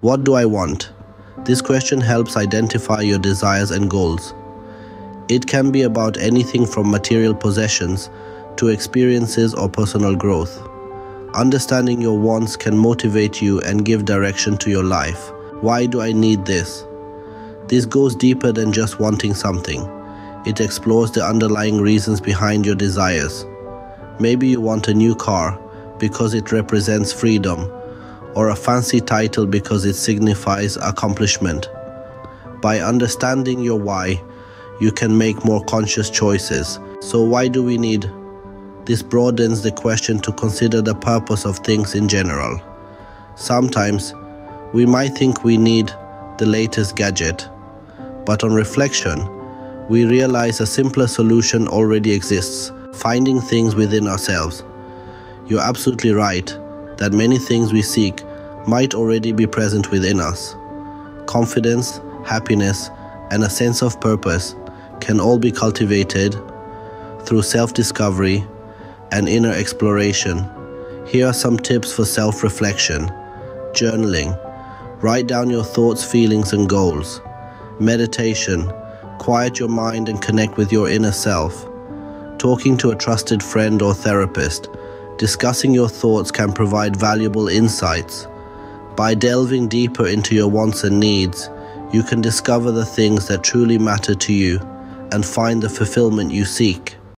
What do I want? This question helps identify your desires and goals. It can be about anything from material possessions to experiences or personal growth. Understanding your wants can motivate you and give direction to your life. Why do I need this? This goes deeper than just wanting something. It explores the underlying reasons behind your desires. Maybe you want a new car because it represents freedom, or a fancy title because it signifies accomplishment. By understanding your why, you can make more conscious choices. So, why do we need? This broadens the question to consider the purpose of things in general. Sometimes, we might think we need the latest gadget, but on reflection, we realize a simpler solution already exists finding things within ourselves. You're absolutely right that many things we seek might already be present within us. Confidence, happiness, and a sense of purpose can all be cultivated through self discovery and inner exploration. Here are some tips for self reflection journaling, write down your thoughts, feelings, and goals, meditation, quiet your mind and connect with your inner self, talking to a trusted friend or therapist. Discussing your thoughts can provide valuable insights. By delving deeper into your wants and needs, you can discover the things that truly matter to you and find the fulfillment you seek.